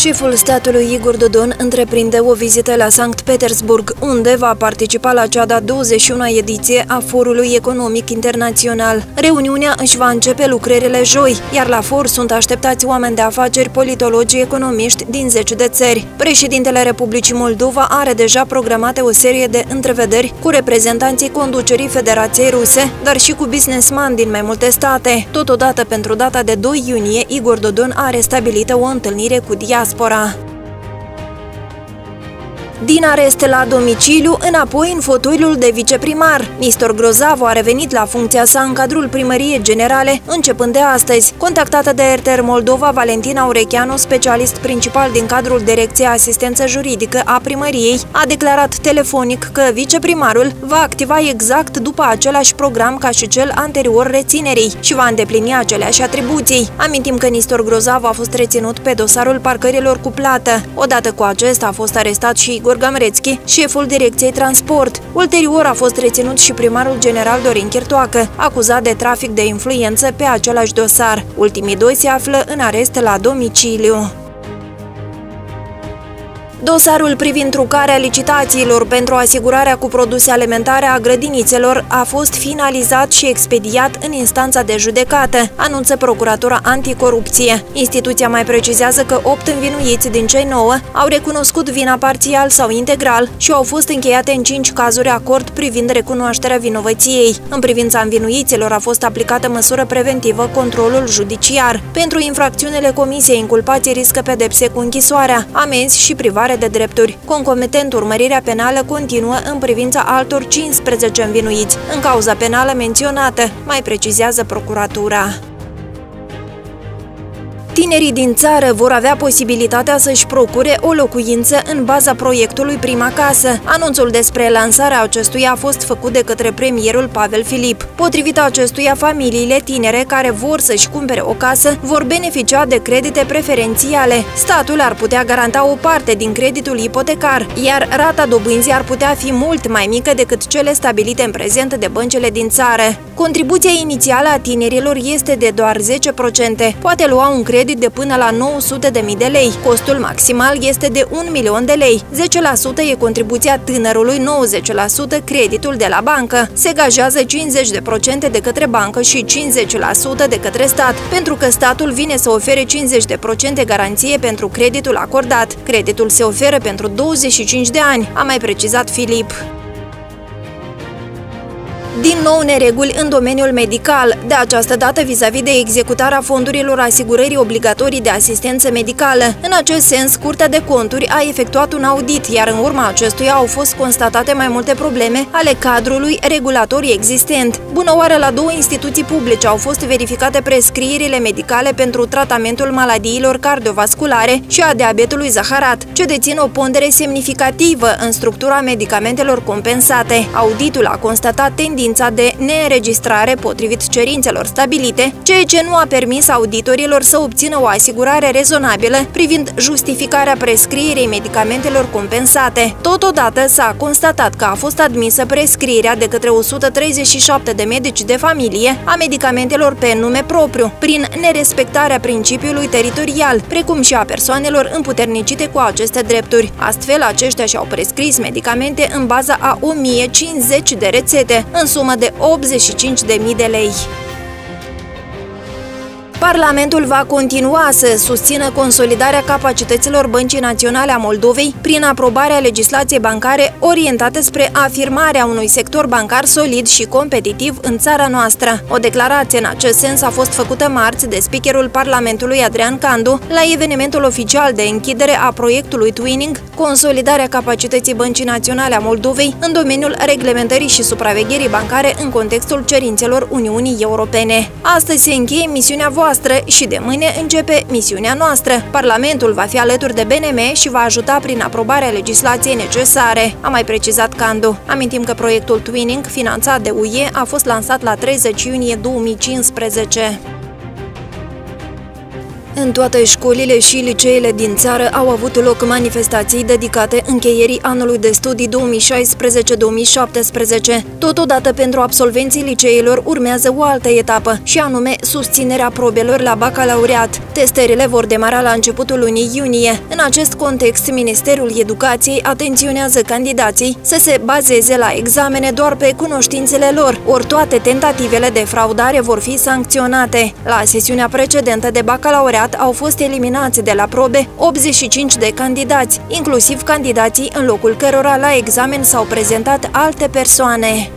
Șeful statului Igor Dodon întreprinde o vizită la Sankt Petersburg, unde va participa la cea de-a 21-a ediție a Forului Economic Internațional. Reuniunea își va începe lucrările joi, iar la for sunt așteptați oameni de afaceri, politologi, economiști din 10 de țări. Președintele Republicii Moldova are deja programate o serie de întrevederi cu reprezentanții conducerii Federației Ruse, dar și cu businessman din mai multe state. Totodată, pentru data de 2 iunie, Igor Dodon are stabilită o întâlnire cu diaspora diaspora. Din arest la domiciliu, înapoi în fotoliul de viceprimar. Nistor Grozavu a revenit la funcția sa în cadrul primăriei generale, începând de astăzi. Contactată de RTR Moldova, Valentina Urecheanu, specialist principal din cadrul Direcției Asistență Juridică a primăriei, a declarat telefonic că viceprimarul va activa exact după același program ca și cel anterior reținerii și va îndeplini aceleași atribuții. Amintim că Nistor Grozavu a fost reținut pe dosarul parcărilor cu plată. Odată cu acesta a fost arestat și Igor Igor Gamrețchi, șeful Direcției Transport. Ulterior a fost reținut și primarul general Dorin Chirtoacă, acuzat de trafic de influență pe același dosar. Ultimii doi se află în arest la domiciliu. Dosarul privind trucarea licitațiilor pentru asigurarea cu produse alimentare a grădinițelor a fost finalizat și expediat în instanța de judecată, anunță Procuratura Anticorupție. Instituția mai precizează că 8 învinuiți din cei 9 au recunoscut vina parțial sau integral și au fost încheiate în 5 cazuri acord privind recunoașterea vinovăției. În privința învinuiților a fost aplicată măsură preventivă controlul judiciar. Pentru infracțiunile comisiei, inculpații riscă pedepse cu închisoarea, amenzi și privare privare de drepturi. Concomitent, urmărirea penală continuă în privința altor 15 învinuiți, în cauza penală menționată, mai precizează procuratura. Tinerii din țară vor avea posibilitatea să-și procure o locuință în baza proiectului Prima Casă. Anunțul despre lansarea acestuia a fost făcut de către premierul Pavel Filip. Potrivit acestuia, familiile tinere care vor să-și cumpere o casă vor beneficia de credite preferențiale. Statul ar putea garanta o parte din creditul ipotecar, iar rata dobânzii ar putea fi mult mai mică decât cele stabilite în prezent de băncile din țară. Contribuția inițială a tinerilor este de doar 10%. Poate lua un credit credit de până la 900.000 de lei. Costul maximal este de 1 milion de lei. 10% e contribuția tânărului, 90% creditul de la bancă. Se gajează 50% de către bancă și 50% de către stat, pentru că statul vine să ofere 50% garanție pentru creditul acordat. Creditul se oferă pentru 25 de ani, a mai precizat Filip. Din nou nereguli în domeniul medical, de această dată vis-a-vis -vis de executarea fondurilor asigurării obligatorii de asistență medicală. În acest sens, Curtea de Conturi a efectuat un audit, iar în urma acestuia au fost constatate mai multe probleme ale cadrului regulatorii existent. Bună oară, la două instituții publice au fost verificate prescrierile medicale pentru tratamentul maladiilor cardiovasculare și a diabetului zaharat, ce dețin o pondere semnificativă în structura medicamentelor compensate. Auditul a constatat tendințe tendința de neînregistrare potrivit cerințelor stabilite, ceea ce nu a permis auditorilor să obțină o asigurare rezonabilă privind justificarea prescrierii medicamentelor compensate. Totodată s-a constatat că a fost admisă prescrierea de către 137 de medici de familie a medicamentelor pe nume propriu, prin nerespectarea principiului teritorial, precum și a persoanelor împuternicite cu aceste drepturi. Astfel, aceștia și-au prescris medicamente în baza a 1050 de rețete, în sumă de 85.000 de lei. Parlamentul va continua să susțină consolidarea capacităților Băncii Naționale a Moldovei prin aprobarea legislației bancare orientate spre afirmarea unui sector bancar solid și competitiv în țara noastră. O declarație în acest sens a fost făcută marți de speakerul Parlamentului Adrian Candu la evenimentul oficial de închidere a proiectului Twinning, consolidarea capacității Băncii Naționale a Moldovei în domeniul reglementării și supravegherii bancare în contextul cerințelor Uniunii Europene. Astăzi se încheie misiunea voastră voastră și de mâine începe misiunea noastră. Parlamentul va fi alături de BNM și va ajuta prin aprobarea legislației necesare, a mai precizat Candu. Amintim că proiectul Twinning, finanțat de UE, a fost lansat la 30 iunie 2015. În toate școlile și liceele din țară au avut loc manifestații dedicate încheierii anului de studii 2016-2017. Totodată, pentru absolvenții liceilor urmează o altă etapă, și anume susținerea probelor la bacalaureat. Testările vor demara la începutul lunii iunie. În acest context, Ministerul Educației atenționează candidații să se bazeze la examene doar pe cunoștințele lor, ori toate tentativele de fraudare vor fi sancționate. La sesiunea precedentă de bacalaureat au fost eliminați de la probe 85 de candidați, inclusiv candidații în locul cărora la examen s-au prezentat alte persoane.